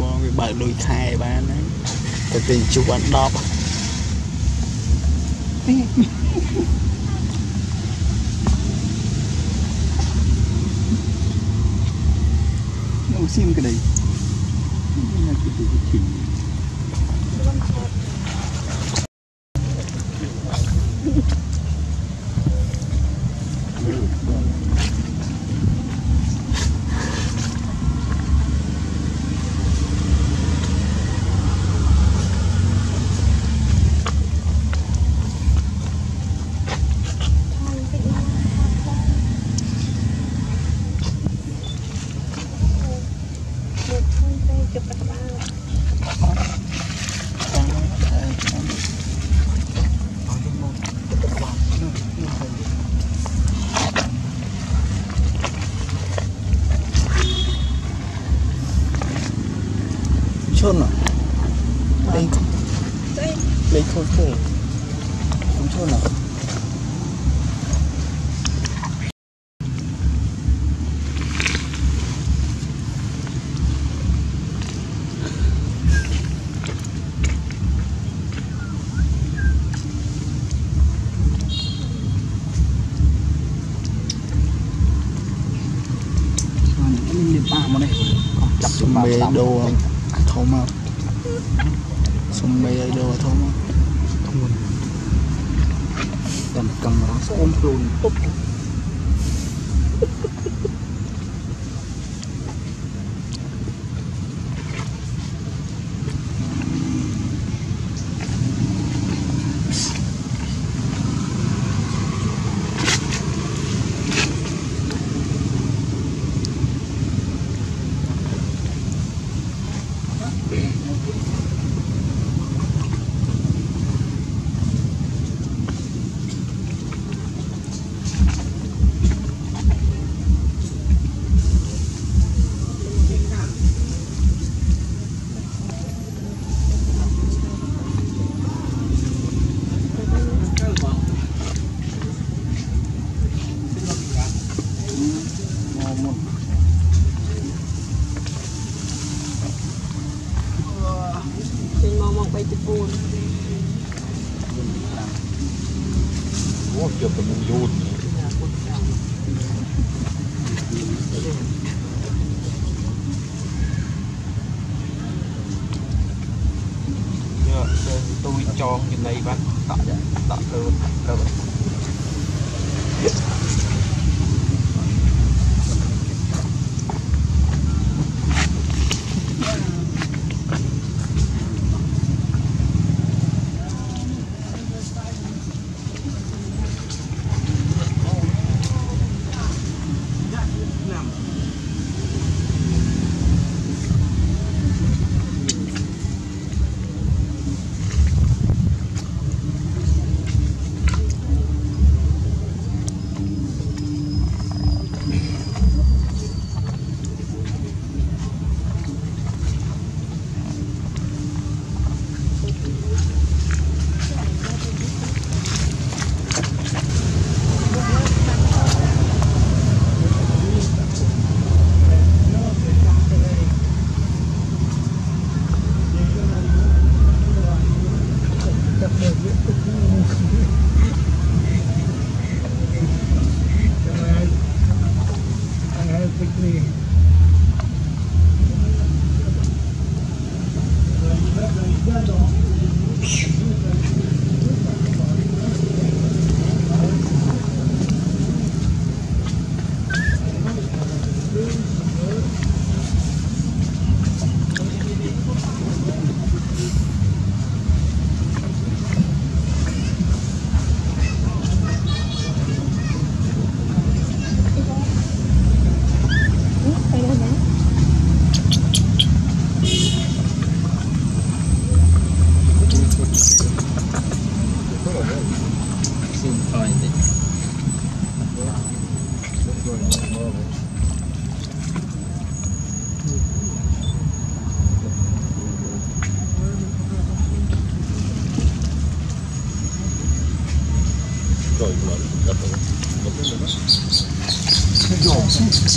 បងវាបើកលុយខែបានហ្នឹងតែទីជួបអត់10នោះស៊ីមក្តីណាគឺទីឈិញ ជប់ក្បាល ឈុនលេង ស្អី លេងខូចទេខ្ញុំឈុនហ៎ នេះមានប៉ាមកនេះ ចាប់សុំមេដូធំមកសុំមេឲ្យដូធំមកធ្ងន់តាមកាមេរ៉ាស្អូនខ្លួនពុបមក 3ទៅ4អូជិបតែមួយយូនយកទៅទួយចងចំណៃបាត់ដាក់ដាក់ទៅទៅ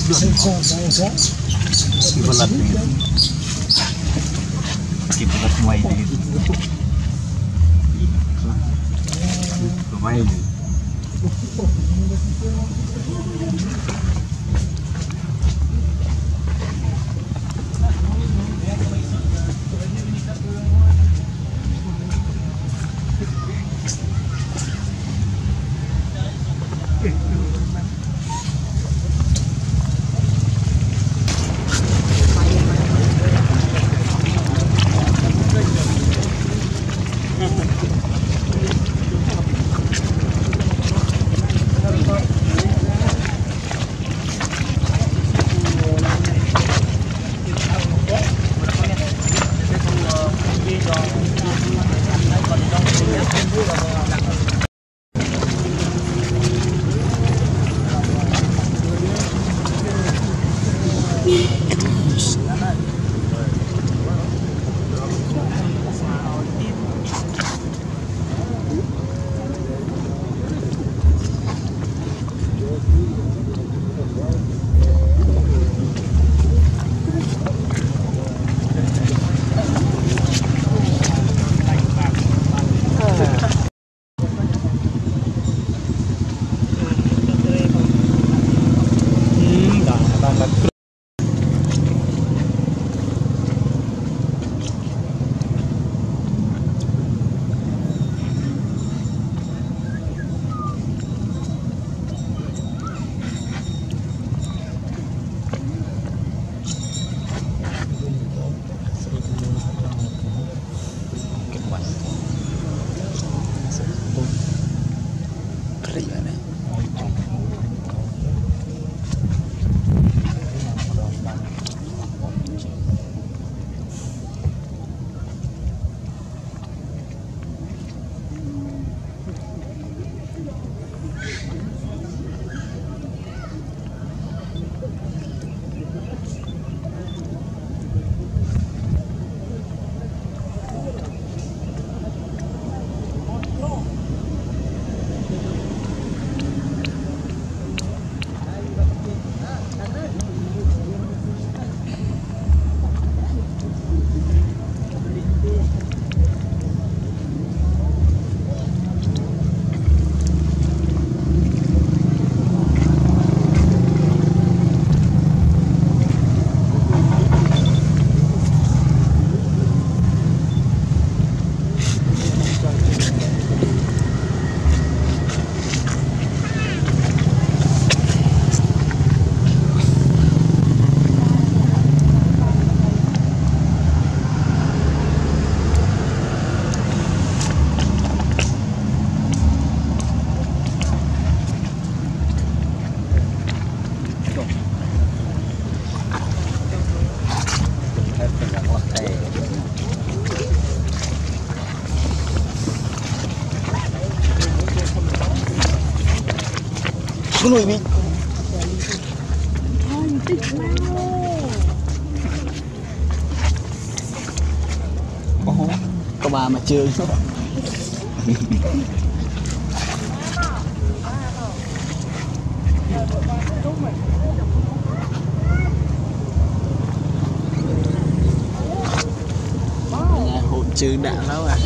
Si pelat ni. Si pelat mai ni. Mai ni. xuống nuôi mình thôi có bà mà chơi hụt chữ đã lắm à